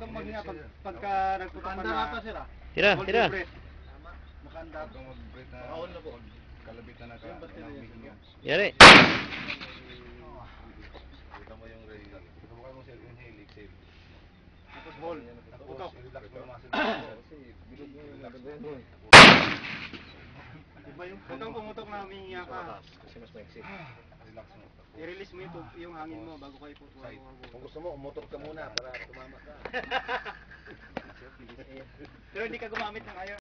kang maghinga pag, pagka nagputok ka na. ka pa, sir, ah. Tira, hold tira. Huwag kang mag-break na po. kalabit na naka yan. Yari. Kita mo yung ray. Subukan mo sir, inhale, exhale. Tapos hold. Tapos i-relax mo muscle. Kasi bilog mo yung Relax mo. Diba yung kang pumutok na humihinga ka. Kasi mas maiksi. Relax mo. I-release mo yung, tub- yung hangin mo bago ka iputok. Side. Kung gusto mo, umutot ka muna para tumama ka. Pero hindi ka gumamit ng air,